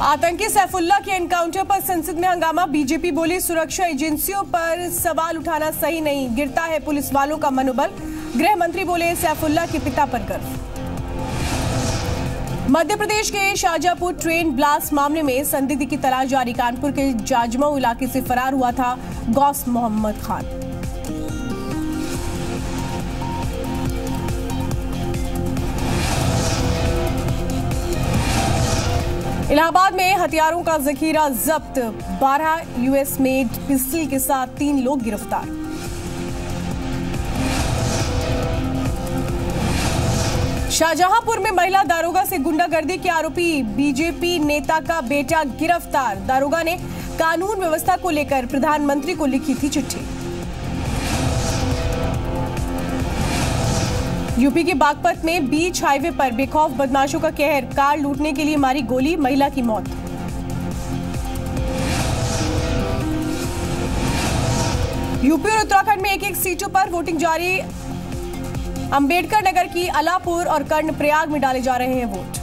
आतंकी सैफुल्ला के एनकाउंटर पर संसद में हंगामा, बीजेपी बोली, सुरक्षा एजेंसियों पर सवाल उठाना सही नहीं, गिरता है पुलिस वालों का मनोबल। गृह मंत्री बोले, सैफुल्ला के पिता पर गर्व। मध्य प्रदेश के शाहजहापुर ट्रेन ब्लास्ट मामले में संदिग्ध की तलाश जारी। कानपुर के जाजमऊ इलाके से फरार हुआ था गौस मोहम्मद खान। इलाहाबाद में हथियारों का जखीरा जब्त। 12 यूएस मेड पिस्टल के साथ तीन लोग गिरफ़्तार। शाहजहांपुर में महिला दारोगा से गुंडागर्दी के आरोपी बीजेपी नेता का बेटा गिरफ़्तार। दारोगा ने कानून व्यवस्था को लेकर प्रधानमंत्री को लिखी थी चिट्ठी। यूपी के बागपत में बीच हाईवे पर बेखौफ बदमाशों का कहर। कार लूटने के लिए मारी गोली, महिला की मौत। यूपी और उत्तराखंड में एक एक सीटों पर वोटिंग जारी। अंबेडकर नगर की अलापुर और कर्णप्रयाग में डाले जा रहे हैं वोट।